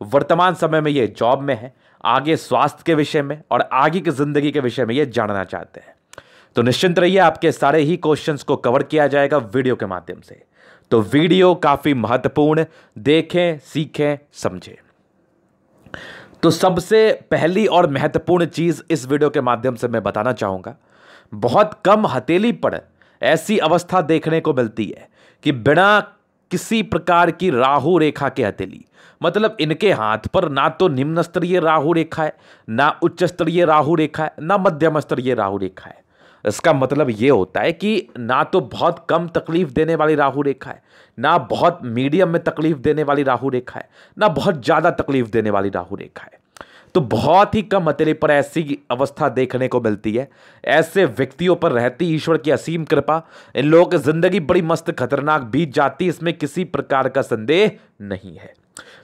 वर्तमान समय में ये जॉब में है, आगे स्वास्थ्य के विषय में और आगे की ज़िंदगी के विषय में ये जानना चाहते हैं। तो निश्चिंत रहिए, आपके सारे ही क्वेश्चंस को कवर किया जाएगा वीडियो के माध्यम से। तो वीडियो काफ़ी महत्वपूर्ण, देखें, सीखें, समझें। तो सबसे पहली और महत्वपूर्ण चीज़ इस वीडियो के माध्यम से मैं बताना चाहूँगा, बहुत कम हथेली पर ऐसी अवस्था देखने को मिलती है कि बिना किसी प्रकार की राहु रेखा के हथेली। मतलब इनके हाथ पर ना तो निम्न स्तरीय राहु रेखा है, ना उच्च स्तरीय राहु रेखा है, ना मध्यम स्तरीय राहु रेखा है। इसका मतलब ये होता है कि ना तो बहुत कम तकलीफ़ देने वाली राहु रेखा है, ना बहुत मीडियम में तकलीफ़ देने वाली राहु रेखा है, ना बहुत ज़्यादा तकलीफ़ देने वाली राहु रेखा है। तो बहुत ही कम हथेली पर ऐसी अवस्था देखने को मिलती है। ऐसे व्यक्तियों पर रहती ईश्वर की असीम कृपा, इन लोगों की ज़िंदगी बड़ी मस्त, खतरनाक बीत जाती, इसमें किसी प्रकार का संदेह नहीं है।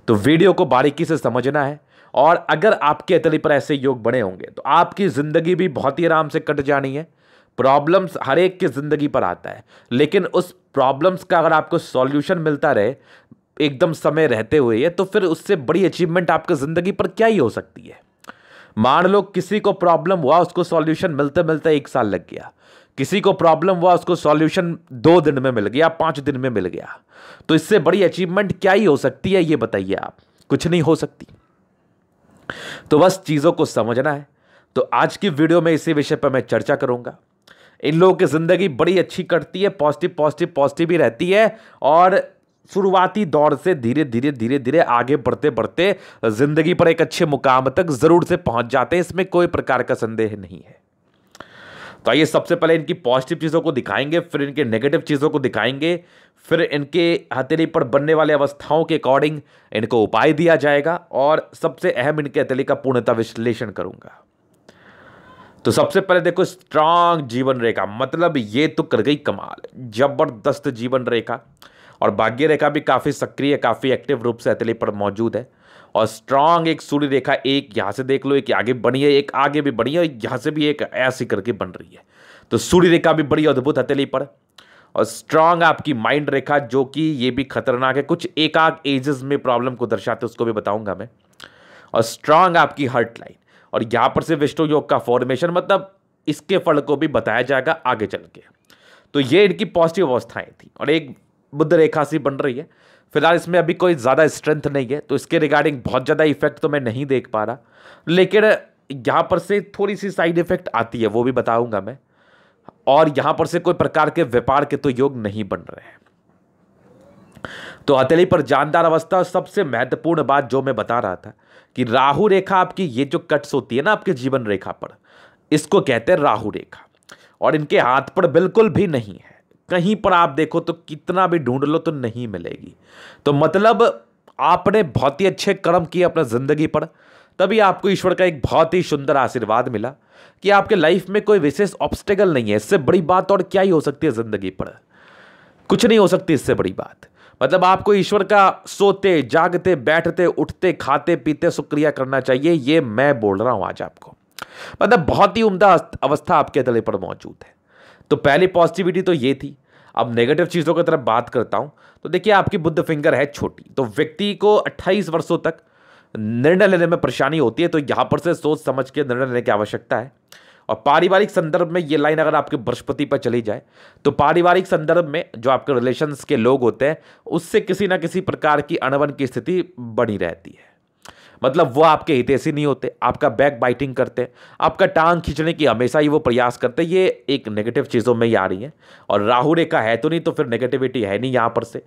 तो वीडियो को बारीकी से समझना है, और अगर आपके हथेली पर ऐसे योग बने होंगे तो आपकी ज़िंदगी भी बहुत ही आराम से कट जानी है। प्रॉब्लम्स हर एक की ज़िंदगी पर आता है, लेकिन उस प्रॉब्लम्स का अगर आपको सॉल्यूशन मिलता रहे एकदम समय रहते हुए है तो फिर उससे बड़ी अचीवमेंट आपकी ज़िंदगी पर क्या ही हो सकती है? मान लो किसी को प्रॉब्लम हुआ, उसको सॉल्यूशन मिलते मिलते एक साल लग गया। किसी को प्रॉब्लम हुआ, उसको सॉल्यूशन दो दिन में मिल गया, पाँच दिन में मिल गया। तो इससे बड़ी अचीवमेंट क्या ही हो सकती है, ये बताइए आप। कुछ नहीं हो सकती। तो बस चीज़ों को समझना है। तो आज की वीडियो में इसी विषय पर मैं चर्चा करूँगा। इन लोगों की ज़िंदगी बड़ी अच्छी कटती है पॉजिटिव पॉजिटिव पॉजिटिव ही रहती है और शुरुआती दौर से धीरे धीरे धीरे धीरे आगे बढ़ते बढ़ते ज़िंदगी पर एक अच्छे मुकाम तक ज़रूर से पहुँच जाते हैं। इसमें कोई प्रकार का संदेह नहीं है। तो आइए सबसे पहले इनकी पॉजिटिव चीज़ों को दिखाएँगे, फिर इनके नेगेटिव चीज़ों को दिखाएँगे, फिर इनके हथेली पर बनने वाले अवस्थाओं के अकॉर्डिंग इनको उपाय दिया जाएगा और सबसे अहम इनके हथेली का पूर्णता विश्लेषण करूँगा। तो सबसे पहले देखो स्ट्रांग जीवन रेखा मतलब ये तो कर गई कमाल, ज़बरदस्त जीवन रेखा। और भाग्य रेखा भी काफ़ी सक्रिय, काफ़ी एक्टिव रूप से हथेली पर मौजूद है। और स्ट्रांग एक सूर्य रेखा एक यहाँ से देख लो, एक आगे बनी है, एक आगे भी बनी है यहाँ से भी एक ऐसी करके बन रही है। तो सूर्य रेखा भी बड़ी अद्भुत हथेली पर। और स्ट्रांग आपकी माइंड रेखा जो कि ये भी खतरनाक है, कुछ एक आग एजेस में प्रॉब्लम को दर्शाते हैं, उसको भी बताऊँगा मैं। और स्ट्रांग आपकी हर्ट लाइन और यहाँ पर से विष्णु योग का फॉर्मेशन मतलब इसके फल को भी बताया जाएगा आगे चल के। तो ये इनकी पॉजिटिव अवस्थाएँ थी। और एक बुद्ध रेखा सी बन रही है। फ़िलहाल इसमें अभी कोई ज़्यादा स्ट्रेंथ नहीं है तो इसके रिगार्डिंग बहुत ज़्यादा इफ़ेक्ट तो मैं नहीं देख पा रहा। लेकिन यहाँ पर से थोड़ी सी साइड इफ़ेक्ट आती है, वो भी बताऊँगा मैं। और यहाँ पर से कोई प्रकार के व्यापार के तो योग नहीं बन रहे हैं। तो हथेली पर जानदार अवस्था सबसे महत्वपूर्ण बात जो मैं बता रहा था कि राहु रेखा आपकी, ये जो कट्स होती है ना आपके जीवन रेखा पर, इसको कहते हैं राहु रेखा। और इनके हाथ पर बिल्कुल भी नहीं है। कहीं पर आप देखो तो कितना भी ढूंढ लो तो नहीं मिलेगी। तो मतलब आपने बहुत ही अच्छे कर्म किए अपने ज़िंदगी पर, तभी आपको ईश्वर का एक बहुत ही सुंदर आशीर्वाद मिला कि आपके लाइफ में कोई विशेष ऑब्स्टेकल नहीं है। इससे बड़ी बात और क्या ही हो सकती है ज़िंदगी पर? कुछ नहीं हो सकती इससे बड़ी बात। मतलब आपको ईश्वर का सोते, जागते, बैठते, उठते, खाते, पीते, शुक्रिया करना चाहिए, ये मैं बोल रहा हूँ आज आपको। मतलब बहुत ही उम्दा अवस्था आपके तले पर मौजूद है। तो पहली पॉजिटिविटी तो ये थी। अब नेगेटिव चीज़ों की तरफ़ बात करता हूँ तो देखिए आपकी बुद्ध फिंगर है छोटी तो व्यक्ति को 28 वर्षों तक निर्णय लेने में परेशानी होती है तो यहाँ पर से सोच समझ के निर्णय लेने की आवश्यकता है। और पारिवारिक संदर्भ में ये लाइन अगर आपके बृहस्पति पर चली जाए तो पारिवारिक संदर्भ में जो आपके रिलेशंस के लोग होते हैं, उससे किसी ना किसी प्रकार की अणबन की स्थिति बनी रहती है। मतलब वो आपके हितेशी नहीं होते, आपका बैक बाइटिंग करते आपका टांग खींचने की हमेशा ही वो प्रयास करते ये एक नेगेटिव चीज़ों में ही आ रही है। और राहु रेखा है तो नहीं तो फिर नेगेटिविटी है नहीं यहाँ पर से।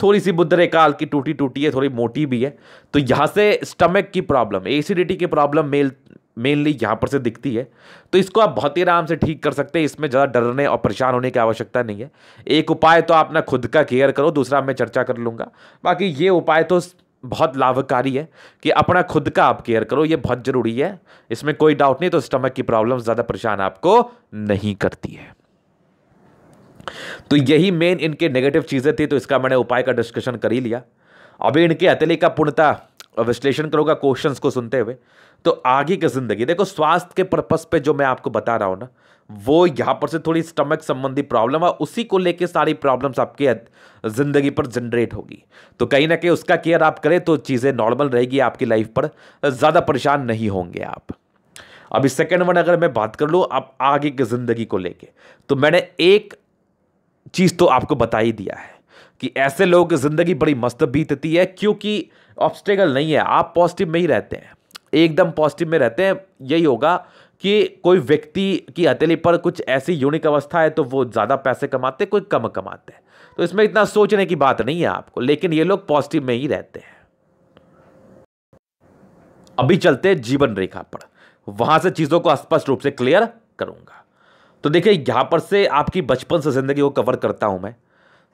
थोड़ी सी बुद्ध रेखा हल्की टूटी टूटी है, थोड़ी मोटी भी है। तो यहाँ से स्टमक की प्रॉब्लम एसिडिटी की प्रॉब्लम मेल मेनली यहाँ पर से दिखती है। तो इसको आप बहुत ही आराम से ठीक कर सकते हैं, इसमें ज़्यादा डरने और परेशान होने की आवश्यकता नहीं है। एक उपाय तो आप ना खुद का केयर करो, दूसरा मैं चर्चा कर लूँगा। बाकी ये उपाय तो बहुत लाभकारी है कि अपना खुद का आप केयर करो, ये बहुत ज़रूरी है। इसमें कोई डाउट नहीं तो स्टमक की प्रॉब्लम ज़्यादा परेशान आपको नहीं करती है। तो यही मेन इनके नेगेटिव चीज़ें थी तो इसका मैंने उपाय का डिस्कशन कर ही लिया। अभी इनके अतली का पूर्णता विश्लेषण करूँगा क्वेश्चंस को सुनते हुए। तो आगे की ज़िंदगी, देखो स्वास्थ्य के पर्पज पे जो मैं आपको बता रहा हूँ ना, वो यहाँ पर से थोड़ी स्टमक संबंधी प्रॉब्लम है, उसी को लेके सारी प्रॉब्लम्स आपके ज़िंदगी पर जनरेट होगी। तो कहीं ना कहीं उसका केयर आप करें तो चीज़ें नॉर्मल रहेगी आपकी लाइफ पर, ज़्यादा परेशान नहीं होंगे आप। अभी सेकेंड वन अगर मैं बात कर लूँ आप आगे की ज़िंदगी को लेके तो मैंने एक चीज़ तो आपको बता ही दिया है। कि ऐसे लोगों की ज़िंदगी बड़ी मस्त बीतती है, क्योंकि ऑब्स्टेकल नहीं है। आप पॉजिटिव में ही रहते हैं। एकदम पॉजिटिव में रहते हैं। यही होगा कि कोई व्यक्ति की हथेली पर कुछ ऐसी यूनिक अवस्था है तो वो ज़्यादा पैसे कमाते कोई कम कमाते हैं। तो इसमें इतना सोचने की बात नहीं है आपको, लेकिन ये लोग पॉजिटिव में ही रहते हैं। अभी चलते हैं जीवन रेखा पर। वहाँ से चीज़ों को स्पष्ट रूप से क्लियर करूँगा। तो देखिए, यहाँ पर से आपकी बचपन से ज़िंदगी को कवर करता हूँ मैं।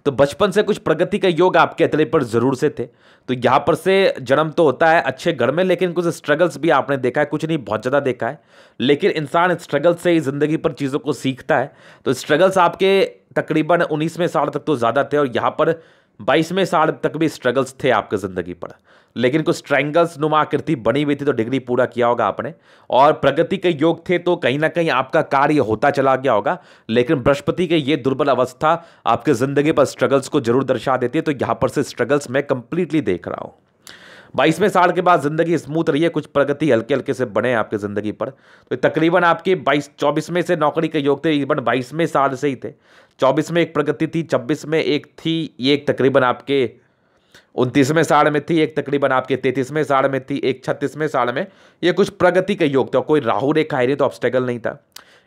तो बचपन से कुछ प्रगति का योग आपके अतले पर ज़रूर से थे। तो यहाँ पर से जन्म तो होता है अच्छे घर में, लेकिन कुछ स्ट्रगल्स भी आपने देखा है, कुछ नहीं, बहुत ज़्यादा देखा है। लेकिन इंसान स्ट्रगल से ही ज़िंदगी पर चीज़ों को सीखता है। तो स्ट्रगल्स आपके तकरीबन उन्नीसवें साल तक तो ज़्यादा थे और यहाँ पर बाईसवें साल तक भी स्ट्रगल्स थे आपके ज़िंदगी पर। लेकिन कुछ ट्रैंगल्स नुमा आकृति बनी हुई थी तो डिग्री पूरा किया होगा आपने। और प्रगति के योग थे तो कहीं ना कहीं आपका कार्य होता चला गया होगा। लेकिन बृहस्पति के ये दुर्बल अवस्था आपके ज़िंदगी पर स्ट्रगल्स को ज़रूर दर्शा देती है। तो यहाँ पर से स्ट्रगल्स मैं कंप्लीटली देख रहा हूँ। बाईसवें साल के बाद ज़िंदगी स्मूथ रही है, कुछ प्रगति हल्के हल्के से बने आपकी ज़िंदगी पर। तो तकरीबन आपके बाईस चौबीस में से नौकरी के योग थे इवन बाईसवें साल से ही थे। चौबीस में एक प्रगति थी छब्बीस में एक थी, ये एक तकरीबन आपके उनतीसवें साल में थी, एक तकरीबन आपके तैतीसवें साल में थी, एक छत्तीसवें साल में। ये कुछ प्रगति के योग था कोई राहु रेखा है नहीं तो ऑब्स्टेकल नहीं था।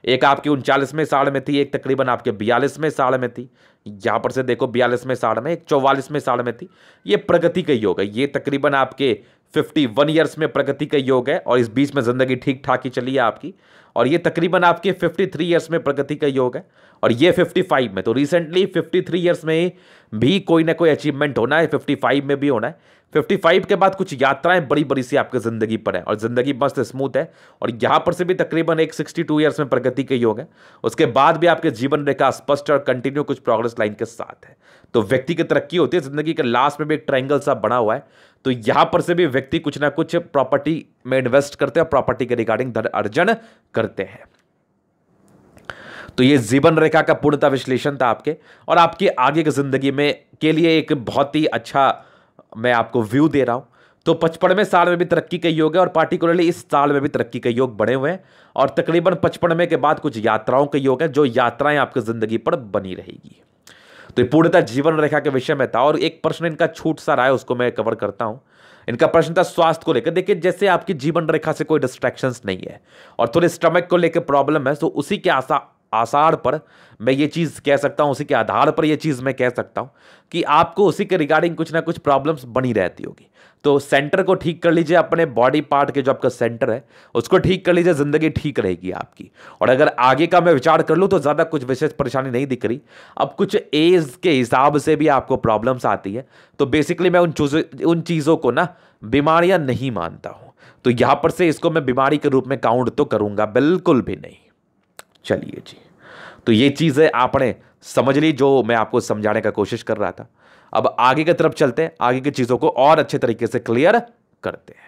एक आपकी उनचालीसवें साढ़ में थी, एक तकरीबन आपके बयालीसवें साढ़ में थी। यहाँ पर से देखो बयालीसवें साढ़ में, एक चौवालीसवें साढ़ में थी। ये प्रगति का योग है ये तकरीबन आपके फिफ्टी, वन ईयर्स में प्रगति का योग है और इस बीच में ज़िंदगी ठीक ठाक ही चली है आपकी। और ये तकरीबन आपके 53 ईयर्स में प्रगति का योग है। और ये 55 में तो रिसेंटली 53 ईयर्स में भी कोई ना कोई अचीवमेंट होना है 55 में भी होना है। 55 के बाद कुछ यात्राएँ बड़ी बड़ी सी आपकी ज़िंदगी पर है और ज़िंदगी मस्त स्मूथ है। और यहाँ पर से भी तकरीबन एक 62 ईयर्स में प्रगति के योग है। उसके बाद भी आपके जीवन रेखा स्पष्ट और कंटिन्यू कुछ प्रोग्रेस लाइन के साथ है। तो व्यक्ति की तरक्की होती है, ज़िंदगी के लास्ट में भी एक ट्रायंगल सा बना हुआ है। तो यहाँ पर से भी व्यक्ति कुछ ना कुछ प्रॉपर्टी में इन्वेस्ट करते हैं प्रॉपर्टी के रिगार्डिंग धन अर्जन करते हैं। तो ये जीवन रेखा का पूर्णता विश्लेषण था आपके। और आपकी आगे की ज़िंदगी में के लिए एक बहुत ही अच्छा मैं आपको व्यू दे रहा हूँ। तो पचपनवें साल में भी तरक्की का योग है और पार्टिकुलरली इस साल में भी तरक्की का योग बने हुए हैं। और तकरीबन पचपनवें के बाद कुछ यात्राओं के योग है, जो यात्राएँ आपकी ज़िंदगी पर बनी रहेगी। तो ये पूर्णतः जीवन रेखा के विषय में था और एक प्रश्न इनका छूट सा रहा है, उसको मैं कवर करता हूँ। इनका प्रश्न था, स्वास्थ्य को लेकर। देखिए, जैसे आपकी जीवन रेखा से कोई डिस्ट्रैक्शंस नहीं है और थोड़े स्टमक को लेकर प्रॉब्लम है तो उसी के आशा आसार पर मैं ये चीज़ कह सकता हूँ, उसी के आधार पर ये चीज़ मैं कह सकता हूँ कि आपको उसी के रिगार्डिंग कुछ ना कुछ प्रॉब्लम्स बनी रहती होगी। तो सेंटर को ठीक कर लीजिए अपने बॉडी पार्ट के जो आपका सेंटर है, उसको ठीक कर लीजिए, ज़िंदगी ठीक रहेगी आपकी। और अगर आगे का मैं विचार कर लूँ तो ज़्यादा कुछ विशेष परेशानी नहीं दिख रही। अब कुछ एज के हिसाब से भी आपको प्रॉब्लम्स आती है तो बेसिकली मैं उन उन चीज़ों को ना बीमारियाँ नहीं मानता हूँ। तो यहाँ पर से इसको मैं बीमारी के रूप में काउंट तो करूँगा, बिल्कुल भी नहीं। चलिए जी। तो ये चीज़ें आपने समझ ली जो मैं आपको समझाने का कोशिश कर रहा था। अब आगे की तरफ़ चलते हैं, आगे की चीज़ों को और अच्छे तरीके से क्लियर करते हैं।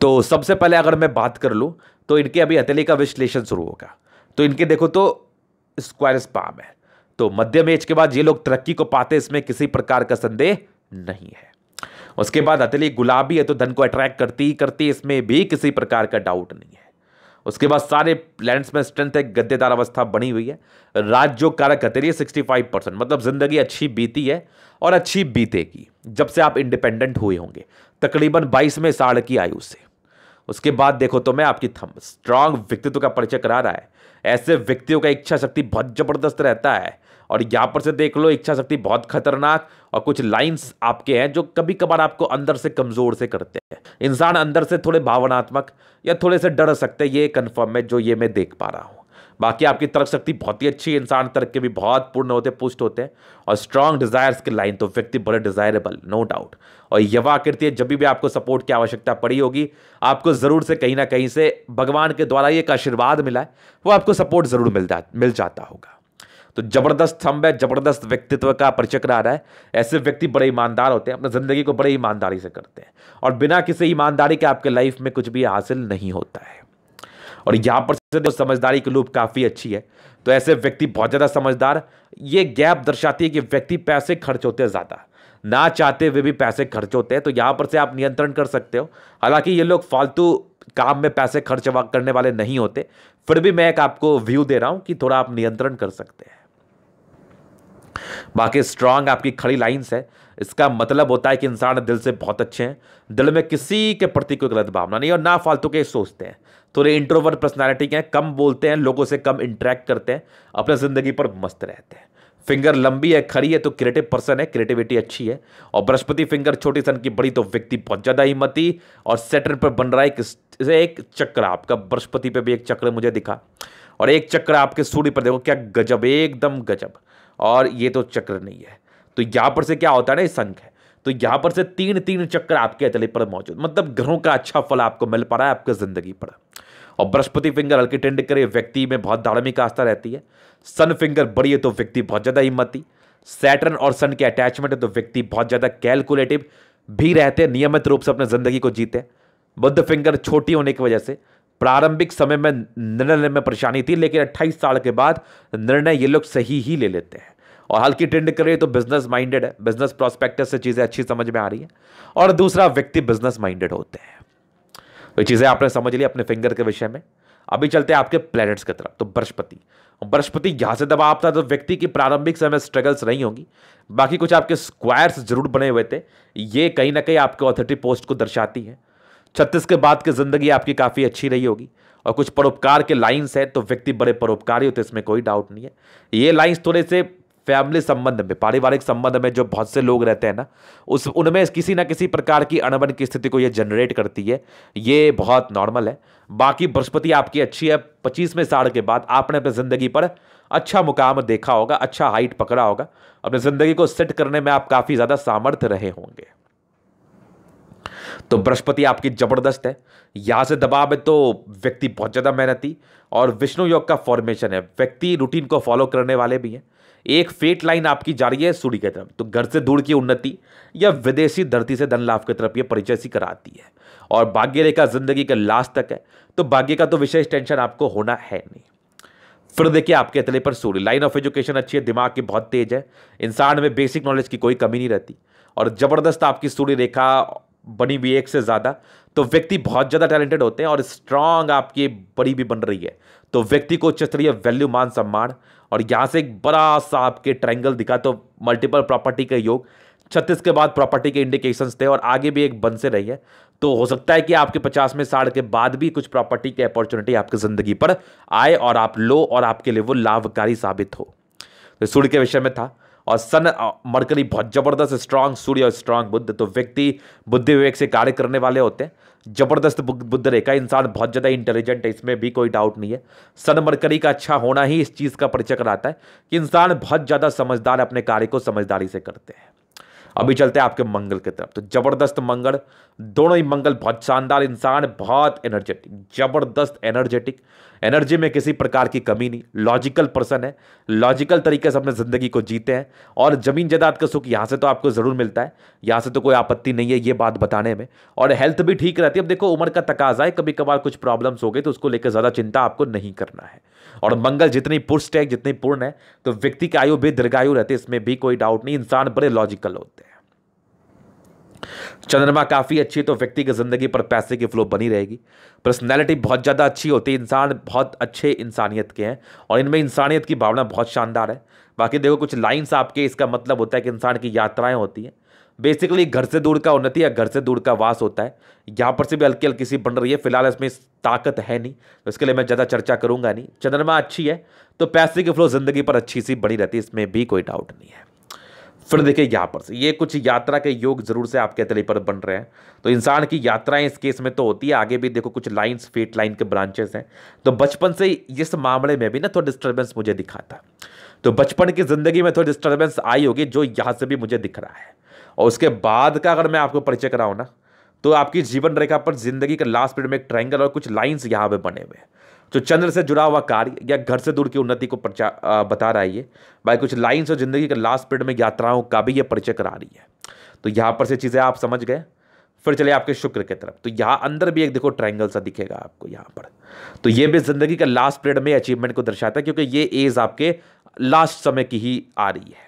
तो सबसे पहले अगर मैं बात कर लूँ तो इनके अभी हथेली का विश्लेषण शुरू होगा। तो इनके देखो तो स्क्वायर स्पाम है। तो मध्यम एज के बाद ये लोग तरक्की को पाते, इसमें किसी प्रकार का संदेह नहीं है। उसके बाद हथेली गुलाबी है तो धन को अट्रैक्ट करती ही करती इसमें भी किसी प्रकार का डाउट नहीं है। उसके बाद सारे प्लैनेट्स में स्ट्रेंथ है गद्देदार अवस्था बनी हुई है। राज्य कारक हथेली सिक्सटी फाइव परसेंट मतलब ज़िंदगी अच्छी बीती है और अच्छी बीतेगी, जब से आप इंडिपेंडेंट हुए होंगे। तकरीबन बाईसवें साल की आयु से। उसके बाद देखो तो मैं आपकी थम स्ट्रांग व्यक्तित्व का परिचय करा रहा है। ऐसे व्यक्तियों का इच्छा शक्ति बहुत ज़बरदस्त रहता है। और यहाँ पर से देख लो, इच्छा शक्ति बहुत खतरनाक और कुछ लाइंस आपके हैं जो कभी कभार आपको अंदर से कमज़ोर से करते हैं। इंसान अंदर से थोड़े भावनात्मक या थोड़े से डर सकते हैं, ये कन्फर्म है, जो ये मैं देख पा रहा हूँ। बाकी आपकी तर्क शक्ति बहुत ही अच्छी इंसान तर्क के भी बहुत पूर्ण होते, पुष्ट होते हैं और स्ट्रांग डिजायर्स की लाइन तो व्यक्ति बड़े डिजायरेबल नो डाउट और यवा आकृति जब भी आपको सपोर्ट की आवश्यकता पड़ी होगी, आपको ज़रूर से कहीं ना कहीं से भगवान के द्वारा एक आशीर्वाद मिला है, वो आपको सपोर्ट ज़रूर मिल जा मिल जाता होगा। तो ज़बरदस्त स्तंभ है, ज़बरदस्त व्यक्तित्व का परिचय करा रहा है। ऐसे व्यक्ति बड़े ईमानदार होते हैं, अपनी ज़िंदगी को बड़े ईमानदारी से करते हैं। और बिना किसी ईमानदारी के आपके लाइफ में कुछ भी हासिल नहीं होता है। और यहाँ पर से समझदारी की लूप काफ़ी अच्छी है। तो ऐसे व्यक्ति बहुत ज़्यादा समझदार, ये गैप दर्शाती है कि व्यक्ति पैसे खर्च होते हैं ज़्यादा। ना चाहते हुए भी पैसे खर्च होते हैं तो यहाँ पर से आप नियंत्रण कर सकते हो। हालाँकि ये लोग फालतू काम में पैसे खर्च करने वाले नहीं होते। फिर भी मैं एक आपको व्यू दे रहा हूँ कि थोड़ा आप नियंत्रण कर सकते हैं। बाकी स्ट्रांग आपकी खड़ी लाइंस है। इसका मतलब होता है कि इंसान दिल से बहुत अच्छे हैं। दिल में किसी के प्रति कोई गलत भावना नहीं और ना फालतू के सोचते हैं। थोड़े इंट्रोवर्ट पर्सनैलिटी के हैं, कम बोलते हैं, लोगों से कम इंटरेक्ट करते हैं, अपने ज़िंदगी पर मस्त रहते हैं। फिंगर लंबी है, खड़ी है तो क्रिएटिव पर्सन है क्रिएटिविटी अच्छी है। और बृहस्पति फिंगर छोटी सन की बड़ी तो व्यक्ति बहुत ज़्यादा हिम्मती और सेटन पर बन रहा है एक चक्र आपका। बृहस्पति पे भी एक चक्र मुझे दिखा। और एक चक्र आपके सूर्य पर देखो, क्या गजब, एकदम गजब। और ये तो चक्र नहीं है। तो यहाँ पर से क्या होता है ना संख है। तो यहाँ पर से तीन तीन चक्र आपके तले पर मौजूद। मतलब ग्रहों का अच्छा फल आपको मिल पा रहा है, आपकी ज़िंदगी पर। और बृहस्पति फिंगर हल्की टेंड करे, व्यक्ति में बहुत धार्मिक आस्था रहती है। सन फिंगर बड़ी है तो व्यक्ति बहुत ज़्यादा हिम्मती सैटर्न और सन के अटैचमेंट है तो व्यक्ति बहुत ज़्यादा कैलकुलेटिव भी रहते हैं, नियमित रूप से अपने ज़िंदगी को जीते बुद्ध फिंगर छोटी होने की वजह से प्रारंभिक समय में निर्णय लेने में परेशानी थी, लेकिन 28 साल के बाद निर्णय ये लोग सही ही ले लेते हैं। और हल्की ट्रेंड करे तो बिज़नेस माइंडेड है बिज़नेस प्रोस्पेक्टस से चीज़ें अच्छी समझ में आ रही है, और दूसरा व्यक्ति बिज़नेस माइंडेड होते हैं। तो चीज़ें आपने समझ ली अपने फिंगर के विषय में। अभी चलते हैं आपके प्लैनेट्स की तरफ़ तो बृहस्पति। बृहस्पति यहाँ से दबाव आपता तो व्यक्ति की प्रारंभिक समय स्ट्रगल्स नहीं होंगी। बाकी कुछ आपके स्क्वायर्स ज़रूर बने हुए थे। ये कहीं ना कहीं आपके ऑथोरिटी पोस्ट को दर्शाती है। छत्तीस के बाद की ज़िंदगी आपकी काफ़ी अच्छी रही होगी। और कुछ परोपकार के लाइन्स है तो व्यक्ति बड़े परोपकारी होते इसमें कोई डाउट नहीं है। ये लाइन्स थोड़े से फैमिली संबंध में, पारिवारिक संबंध में जो बहुत से लोग रहते हैं ना, उस, उनमें किसी ना किसी प्रकार की अनबन की स्थिति को ये जनरेट करती है। ये बहुत नॉर्मल है। बाकी बृहस्पति आपकी अच्छी है। पच्चीसवें साल के बाद आपने अपनी ज़िंदगी पर अच्छा मुकाम देखा होगा अच्छा हाइट पकड़ा होगा। अपनी ज़िंदगी को सेट करने में आप काफ़ी ज़्यादा सामर्थ्य रहे होंगे। तो बृहस्पति आपकी ज़बरदस्त है। यहाँ से दबाव है तो व्यक्ति बहुत ज़्यादा मेहनती और विष्णु योग का फॉर्मेशन है। व्यक्ति रूटीन को फॉलो करने वाले भी हैं। एक फेट लाइन आपकी जा रही है सूर्य की तरफ़। तो घर से दूर की उन्नति या विदेशी धरती से धन लाभ की तरफ़ ये परिचय सी कराती है। और भाग्य रेखा ज़िंदगी के लास्ट तक है। तो भाग्य का तो विशेष टेंशन आपको होना है नहीं। फिर देखिए आपके तले पर सूर्य। लाइन ऑफ़ एजुकेशन अच्छी है, दिमाग की बहुत तेज है। इंसान में बेसिक नॉलेज की कोई कमी नहीं रहती। और ज़बरदस्त आपकी सूर्य रेखा बनी एक से ज़्यादा तो व्यक्ति बहुत ज़्यादा टैलेंटेड होते हैं और स्ट्रांग आपकी बड़ी भी बन रही है। तो व्यक्ति को उच्च स्तरीय वैल्यू मान, सम्मान, और यहाँ से एक बड़ा सा आपके ट्रायंगल दिखा तो मल्टीपल प्रॉपर्टी का योग। छत्तीस के बाद प्रॉपर्टी के इंडिकेशंस थे और आगे भी एक बन से रही है। तो हो सकता है कि आपके पचास में साठ के बाद भी कुछ प्रॉपर्टी की अपॉर्चुनिटी आपकी ज़िंदगी पर आए और आप लो और आपके लिए वो लाभकारी साबित हो। तो सूर्य के विषय में था। और सन मरकरी बहुत ज़बरदस्त स्ट्रांग सूर्य और स्ट्रांग बुद्ध। तो व्यक्ति बुद्धि विवेक से कार्य करने वाले होते हैं। ज़बरदस्त बुद्ध रेखा, इंसान बहुत ज़्यादा इंटेलिजेंट है, इसमें भी कोई डाउट नहीं है। सन मरकरी का अच्छा होना ही इस चीज़ का परिचय कराता है कि इंसान बहुत ज़्यादा समझदार अपने कार्य को समझदारी से करते हैं। अभी चलते हैं आपके मंगल की तरफ़। तो ज़बरदस्त मंगल, दोनों ही मंगल बहुत शानदार, इंसान बहुत एनर्जेटिक ज़बरदस्त एनर्जेटिक एनर्जी में किसी प्रकार की कमी नहीं। लॉजिकल पर्सन है। लॉजिकल तरीके से अपने ज़िंदगी को जीते हैं। और ज़मीन जायदाद का सुख यहाँ से तो आपको ज़रूर मिलता है। यहाँ से तो कोई आपत्ति नहीं है ये बात बताने में। और हेल्थ भी ठीक रहती है। अब देखो, उम्र का तकाजा है। कभी कभार कुछ प्रॉब्लम्स हो गई तो उसको लेकर ज़्यादा चिंता आपको नहीं करना है। और मंगल जितनी पुष्ट है, जितनी पूर्ण है तो व्यक्ति की आयु भी दीर्घायु रहती है। इसमें भी कोई डाउट नहीं। इंसान बड़े लॉजिकल होते हैं। चंद्रमा काफ़ी अच्छी है तो व्यक्ति की ज़िंदगी पर पैसे की फ्लो बनी रहेगी। पर्सनैलिटी बहुत ज़्यादा अच्छी होती है, इंसान बहुत अच्छे इंसानियत के हैं, और इनमें इंसानियत की भावना बहुत शानदार है। बाकी देखो, कुछ लाइन्स आपके, इसका मतलब होता है कि इंसान की यात्राएँ होती हैं। बेसिकली घर से दूर का उन्नति या घर से दूर का वास होता है। यहाँ पर से भी हल्की हल्की सी बन रही है, फ़िलहाल इसमें ताकत है नहीं तो इसके लिए मैं ज़्यादा चर्चा करूँगा नहीं। चंद्रमा अच्छी है तो पैसे की फ्लो ज़िंदगी पर अच्छी सी बनी रहती है, इसमें भी कोई डाउट नहीं है। फिर देखिए यहाँ पर से, ये कुछ यात्रा के योग ज़रूर से आपके तले पर बन रहे हैं। तो इंसान की यात्राएँ इस केस में तो होती है, आगे भी देखो कुछ लाइंस फेट लाइन के ब्रांचेस हैं। तो बचपन से इस मामले में भी ना थोड़ा डिस्टर्बेंस मुझे दिखाता। तो बचपन की ज़िंदगी में थोड़ी डिस्टर्बेंस आई होगी जो यहाँ से भी मुझे दिख रहा है। और उसके बाद का अगर मैं आपको परिचय कराऊँ ना तो आपकी जीवन रेखा पर ज़िंदगी के लास्ट पीरियड में एक ट्रायंगल और कुछ लाइंस यहाँ पे बने हुए हैं। जो चंद्र से जुड़ा हुआ कार्य या घर से दूर की उन्नति को बता रहा है ये। भाई कुछ लाइन्स और ज़िंदगी के लास्ट पीरियड में यात्राओं का भी ये परिचय करा रही है। तो यहाँ पर से चीज़ें आप समझ गए। फिर चले आपके शुक्र की तरफ़। तो यहाँ अंदर भी एक देखो ट्रायंगल सा दिखेगा आपको यहाँ पर। तो ये भी ज़िंदगी के लास्ट पीरियड में अचीवमेंट को दर्शाता है क्योंकि ये एज आपके लास्ट समय की ही आ रही है।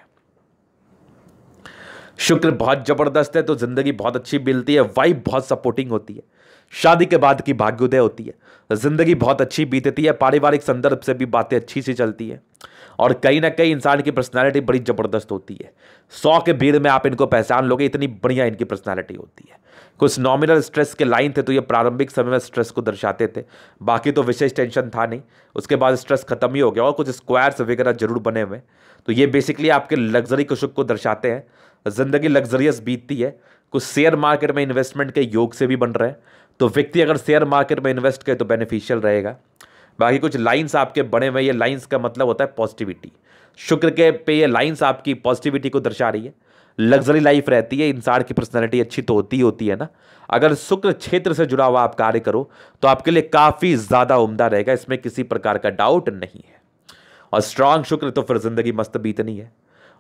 शुक्र बहुत ज़बरदस्त है तो ज़िंदगी बहुत अच्छी मिलती है वाइफ बहुत सपोर्टिंग होती है। शादी के बाद की भाग्योदय होती है। ज़िंदगी बहुत अच्छी बीतती है, पारिवारिक संदर्भ से भी बातें अच्छी सी चलती है। और कहीं ना कहीं इंसान की पर्सनालिटी बड़ी ज़बरदस्त होती है। सौ के भीड़ में आप इनको पहचान लोगे, इतनी बढ़िया इनकी पर्सनालिटी होती है। कुछ नॉमिनल स्ट्रेस के लाइन थे तो ये प्रारंभिक समय में स्ट्रेस को दर्शाते थे। बाकी तो विशेष टेंशन था नहीं। उसके बाद स्ट्रेस खत्म ही हो गया और कुछ स्क्वायर्स वगैरह ज़रूर बने हुए। तो ये बेसिकली आपके लग्जरी कुशुक को दर्शाते हैं। ज़िंदगी लग्जरियस बीतती है। कुछ शेयर मार्केट में इन्वेस्टमेंट के योग से भी बन रहे हैं। तो व्यक्ति अगर शेयर मार्केट में इन्वेस्ट करे तो बेनिफिशियल रहेगा। बाकी कुछ लाइंस आपके बने हुए ये लाइंस का मतलब होता है पॉजिटिविटी शुक्र के पे ये लाइंस आपकी पॉजिटिविटी को दर्शा रही है। लग्जरी लाइफ रहती है, इंसान की पर्सनैलिटी अच्छी तो होती ही होती है ना। अगर शुक्र क्षेत्र से जुड़ा हुआ आप कार्य करो तो आपके लिए काफ़ी ज़्यादा उम्दा रहेगा, इसमें किसी प्रकार का डाउट नहीं है। और स्ट्रांग शुक्र तो फिर ज़िंदगी मस्त बीतनी है।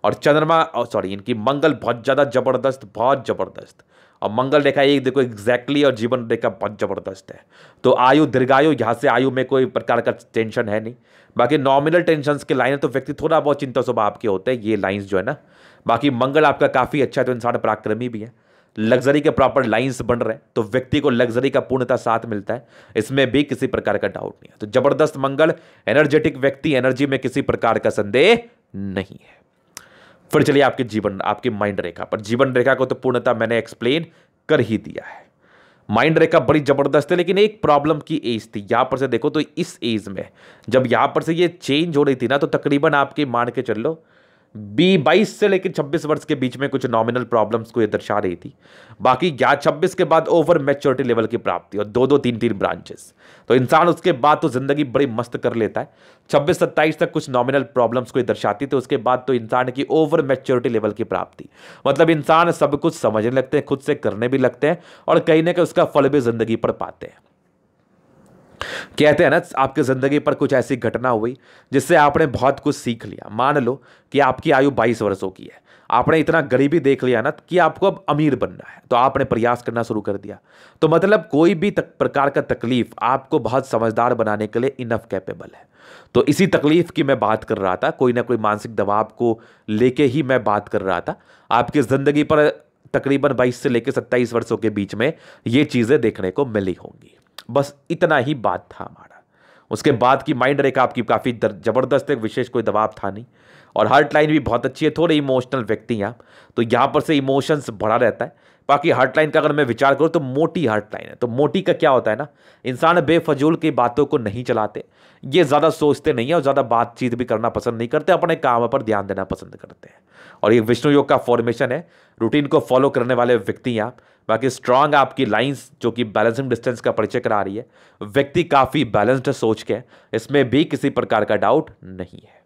और चंद्रमा और सॉरी इनकी मंगल बहुत ज़्यादा ज़बरदस्त, बहुत ज़बरदस्त। और मंगल रेखा एक देखो एग्जैक्टली और जीवन रेखा बहुत ज़बरदस्त है। तो आयु, दीर्घायु, यहाँ से आयु में कोई प्रकार का टेंशन है नहीं। बाकी नॉमिनल टेंशन के लाइन तो व्यक्ति थोड़ा बहुत चिंता स्वभाव आपके होते हैं, ये लाइन्स जो है ना। बाकी मंगल आपका काफ़ी अच्छा है तो इंसान पराक्रमी भी है। लग्जरी के प्रॉपर लाइंस बन रहे हैं तो व्यक्ति को लग्जरी का पूर्णता साथ मिलता है। इसमें भी किसी प्रकार का डाउट नहीं है। तो ज़बरदस्त मंगल एनर्जेटिक व्यक्ति एनर्जी में किसी प्रकार का संदेह नहीं है। फिर चलिए आपके जीवन, आपके माइंड रेखा पर। जीवन रेखा को तो पूर्णता मैंने एक्सप्लेन कर ही दिया है। माइंड रेखा बड़ी ज़बरदस्त है, लेकिन एक प्रॉब्लम की एज थी। यहाँ पर से देखो तो इस एज में, जब यहाँ पर से ये चेंज हो रही थी ना तो तकरीबन आपके मान के चल लो बी बाईस से लेकर छब्बीस वर्ष के बीच में कुछ नॉमिनल प्रॉब्लम्स को ये दर्शा रही थी। बाकी क्या छब्बीस के बाद ओवर मेच्योरिटी लेवल की प्राप्ति और दो दो तीन तीन ब्रांचेस तो इंसान उसके बाद तो ज़िंदगी बड़ी मस्त कर लेता है। छब्बीस सत्ताईस तक कुछ नॉमिनल प्रॉब्लम्स को दर्शाती थी, उसके बाद तो इंसान की ओवर मेच्योरिटी लेवल की प्राप्ति। मतलब इंसान सब कुछ समझने लगते हैं, खुद से करने भी लगते हैं और कहीं ना कहीं उसका फल भी ज़िंदगी पर पाते हैं। कहते हैं ना, आपकी ज़िंदगी पर कुछ ऐसी घटना हुई जिससे आपने बहुत कुछ सीख लिया। मान लो कि आपकी आयु बाईस वर्षों की है। आपने इतना गरीबी देख लिया ना कि आपको अब अमीर बनना है तो आपने प्रयास करना शुरू कर दिया। तो मतलब कोई भी तक, प्रकार का तकलीफ़ आपको बहुत समझदार बनाने के लिए इनफ कैपेबल है। तो इसी तकलीफ़ की मैं बात कर रहा था, कोई ना कोई मानसिक दबाव को लेके ही मैं बात कर रहा था। आपकी ज़िंदगी पर तकरीबन 22 से लेकर 27 वर्षों के बीच में ये चीज़ें देखने को मिली होंगी। बस इतना ही बात था हमारा। उसके बाद की माइंड रेखा आपकी काफ़ी ज़बरदस्त है, विशेष कोई दबाव था नहीं। और हर्ट लाइन भी बहुत अच्छी है, थोड़े इमोशनल व्यक्ति हैं आप। तो यहाँ पर से इमोशंस बढ़ा रहता है। बाकी हार्ट लाइन का अगर मैं विचार करूँ तो मोटी हार्ट लाइन है। तो मोटी का क्या होता है ना? इंसान बेफजूल की बातों को नहीं चलाते। ये ज़्यादा सोचते नहीं है और ज़्यादा बातचीत भी करना पसंद नहीं करते, अपने काम पर ध्यान देना पसंद करते हैं। और ये विष्णु योग का फॉर्मेशन है। रूटीन को फॉलो करने वाले व्यक्ति हैं आप। बाकी स्ट्रांग आपकी लाइंस जो कि बैलेंसिंग डिस्टेंस का परिचय करा रही है। व्यक्ति काफ़ी बैलेंस्ड सोच के इसमें भी किसी प्रकार का डाउट नहीं है।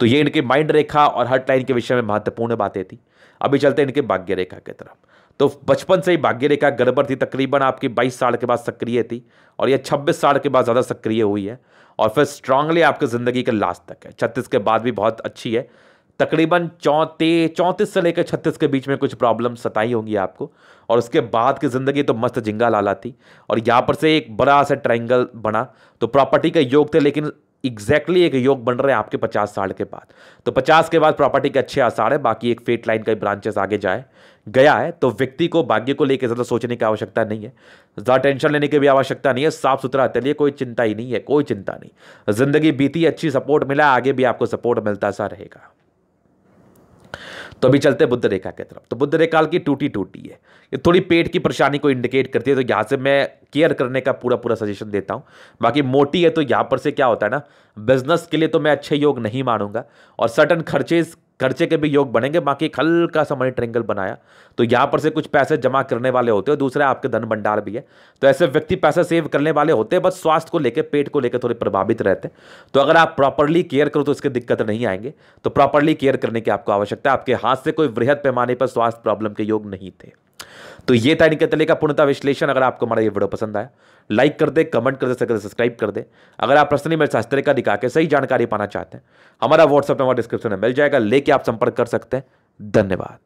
तो ये इनके माइंड रेखा और हर्ट लाइन के विषय में महत्वपूर्ण बातें थी। अभी चलते हैं इनके भाग्य रेखा की तरफ़। तो बचपन से ही भाग्य रेखा गड़बड़ थी तकरीबन, आपकी 22 साल के बाद सक्रिय थी और यह 26 साल के बाद ज़्यादा सक्रिय हुई है और फिर स्ट्रांगली आपकी ज़िंदगी के लास्ट तक है। छत्तीस के बाद भी बहुत अच्छी है। तकरीबन चौंतीस चौंतीस से लेकर छत्तीस के बीच में कुछ प्रॉब्लम सताई होंगी आपको और उसके बाद की ज़िंदगी तो मस्त जिंगा लाला थी और यहाँ पर से एक बड़ा सा ट्रायंगल बना। तो प्रॉपर्टी का योग थे लेकिन एग्जैक्टली exactly एक योग बन रहे हैं आपके पचास साल के बाद। तो पचास के बाद प्रॉपर्टी के अच्छे आसार है, बाकी एक फेट लाइन का ब्रांचेस आगे जाए। गया है तो व्यक्ति को भाग्य को लेकर ज़्यादा सोचने की आवश्यकता नहीं है। ज़्यादा टेंशन लेने की भी आवश्यकता नहीं है, साफ़ सुथरा चलिए कोई चिंता ही नहीं है, कोई चिंता नहीं। ज़िंदगी बीती, अच्छी सपोर्ट मिला, आगे भी आपको सपोर्ट मिलता सा रहेगा। तो अभी चलते बुद्ध रेखा की तरफ़। तो बुद्ध रेखा की टूटी टूटी है। ये थोड़ी पेट की परेशानी को इंडिकेट करती है तो यहाँ से मैं केयर करने का पूरा पूरा सजेशन देता हूँ। बाकी मोटी है तो यहाँ पर से क्या होता है ना बिज़नेस के लिए तो मैं अच्छे योग नहीं मानूँगा और सर्टन खर्चेज खर्चे के भी योग बनेंगे, बाकी एक हल्का सा मनी ट्रेंगल बनाया। तो यहाँ पर से कुछ पैसे जमा करने वाले होते हैं, दूसरे आपके धन भंडार भी है। तो ऐसे व्यक्ति पैसे सेव करने वाले होते हैं, बस स्वास्थ्य को लेकर पेट को लेकर थोड़े प्रभावित रहते हैं। तो अगर आप प्रॉपरली केयर करो तो इसके दिक्कत नहीं आएँगे। तो प्रॉपरली केयर करने की आपको आवश्यकता है। आपके हाथ से कोई वृहद पैमाने पर स्वास्थ्य प्रॉब्लम के योग नहीं थे। तो ये था तले का पूर्णता विश्लेषण। अगर आपको हमारा ये वीडियो पसंद आया लाइक कर दे कमेंट कर दे सकते सब्सक्राइब कर दे। अगर आप पर्सनली मेरे साथ तरीका दिखा के सही जानकारी पाना चाहते हैं, हमारा व्हाट्सअप नंबर डिस्क्रिप्शन में मिल जाएगा, लेके आप संपर्क कर सकते हैं। धन्यवाद।